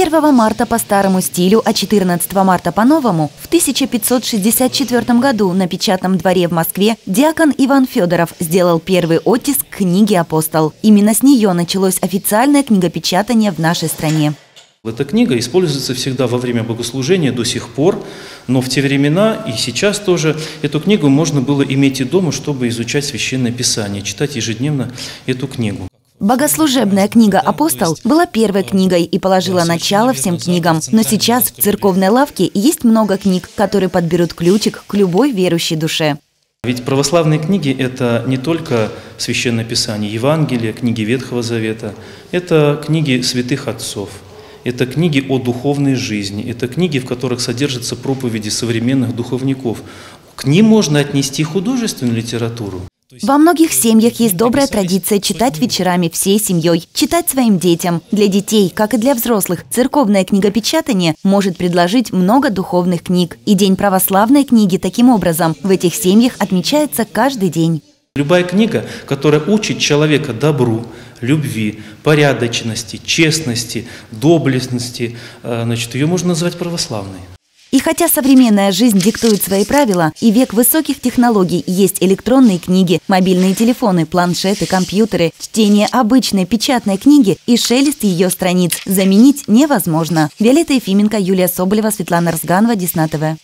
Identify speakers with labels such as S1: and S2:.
S1: 1 марта по старому стилю, а 14 марта по-новому, в 1564 году на печатном дворе в Москве диакон Иван Федоров сделал первый оттиск книги «Апостол». Именно с нее началось официальное книгопечатание в нашей стране.
S2: Эта книга используется всегда во время богослужения до сих пор, но в те времена и сейчас тоже эту книгу можно было иметь и дома, чтобы изучать Священное Писание, читать ежедневно эту книгу.
S1: Богослужебная книга «Апостол» была первой книгой и положила начало всем книгам. Но сейчас в церковной лавке есть много книг, которые подберут ключик к любой верующей душе.
S2: Ведь православные книги – это не только Священное Писание, Евангелие, книги Ветхого Завета, это книги святых отцов, это книги о духовной жизни, это книги, в которых содержатся проповеди современных духовников. К ним можно отнести художественную литературу.
S1: Во многих семьях есть добрая традиция читать вечерами всей семьей, читать своим детям. Для детей, как и для взрослых, церковное книгопечатание может предложить много духовных книг. И День православной книги таким образом в этих семьях отмечается каждый день.
S2: Любая книга, которая учит человека добру, любви, порядочности, честности, доблестности, э, значит, ее можно назвать православной.
S1: И хотя современная жизнь диктует свои правила, и век высоких технологий есть электронные книги, мобильные телефоны, планшеты, компьютеры, чтение обычной печатной книги и шелест ее страниц заменить невозможно. Виолетта Ефименко, Юлия Соболева, Светлана Разганова, Десна ТВ.